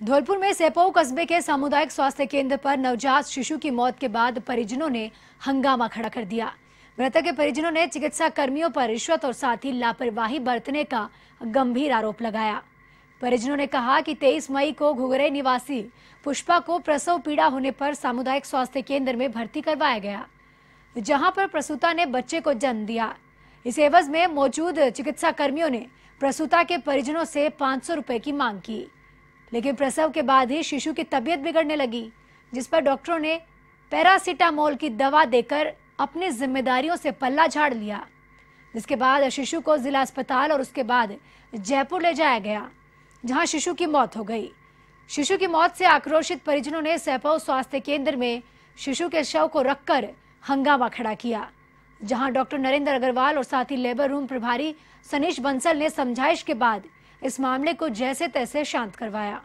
धौलपुर में सेपो कस्बे के सामुदायिक स्वास्थ्य केंद्र पर नवजात शिशु की मौत के बाद परिजनों ने हंगामा खड़ा कर दिया। मृतक के परिजनों ने चिकित्सा कर्मियों पर रिश्वत और साथ ही लापरवाही बरतने का गंभीर आरोप लगाया। परिजनों ने कहा कि 23 मई को घुघरे निवासी पुष्पा को प्रसव पीड़ा होने पर सामुदायिक स्वास्थ्य केंद्र में भर्ती करवाया गया, जहाँ पर प्रसूता ने बच्चे को जन्म दिया। इस एवज में मौजूद चिकित्सा कर्मियों ने प्रसूता के परिजनों से 500 रुपए की मांग की। लेकिन प्रसव के बाद ही शिशु की तबीयत बिगड़ने लगी, जिस पर डॉक्टरों ने पैरासीटामोल की दवा देकर अपनी जिम्मेदारियों से पल्ला झाड़ लिया। जिसके बाद शिशु को जिला अस्पताल और उसके बाद जयपुर ले जाया गया, जहाँ शिशु की मौत हो गई। शिशु की मौत से आक्रोशित परिजनों ने सैपौ स्वास्थ्य केंद्र में शिशु के शव को रखकर हंगामा खड़ा किया, जहाँ डॉक्टर नरेंद्र अग्रवाल और साथ लेबर रूम प्रभारी सनीश बंसल ने समझाइश के बाद इस मामले को जैसे तैसे शांत करवाया।